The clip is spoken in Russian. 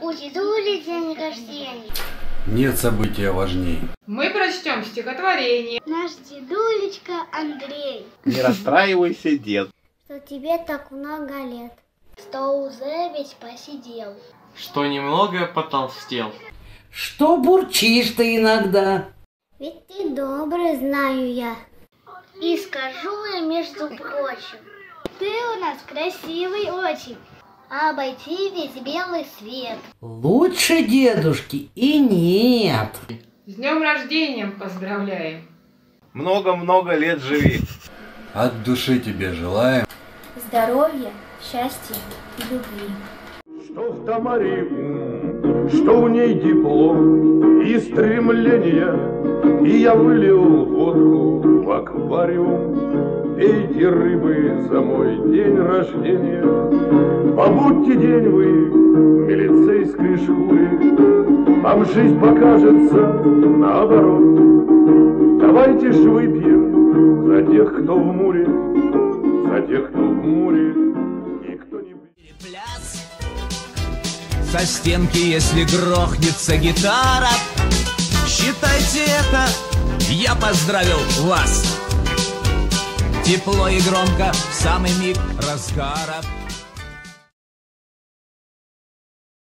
У дедули день рождения. Нет события важнее. Мы прочтем стихотворение. Наш дедулечка Андрей. Не расстраивайся, дед. Что тебе так много лет. Что уже весь посидел. что немного потолстел. Что бурчишь ты иногда? Ведь ты добрый, знаю я. И скажу я, между прочим, ты у нас красивый очень. Обойти весь белый свет. Лучше дедушки и нет. С днем рождения поздравляем. Много-много лет живи. От души тебе желаем. Здоровья, счастья и любви. Что в Тамаре что в ней тепло и стремление, И я вылил водку в аквариум. Пейте рыбы за мой день рождения, Побудьте день вы в милицейской шкуре, Вам жизнь покажется наоборот. Давайте ж выпьем за тех, кто в муре, За тех, кто в муре и не... пляс Со стенки, если грохнется гитара я поздравил вас. Тепло и громко в самый миг разгара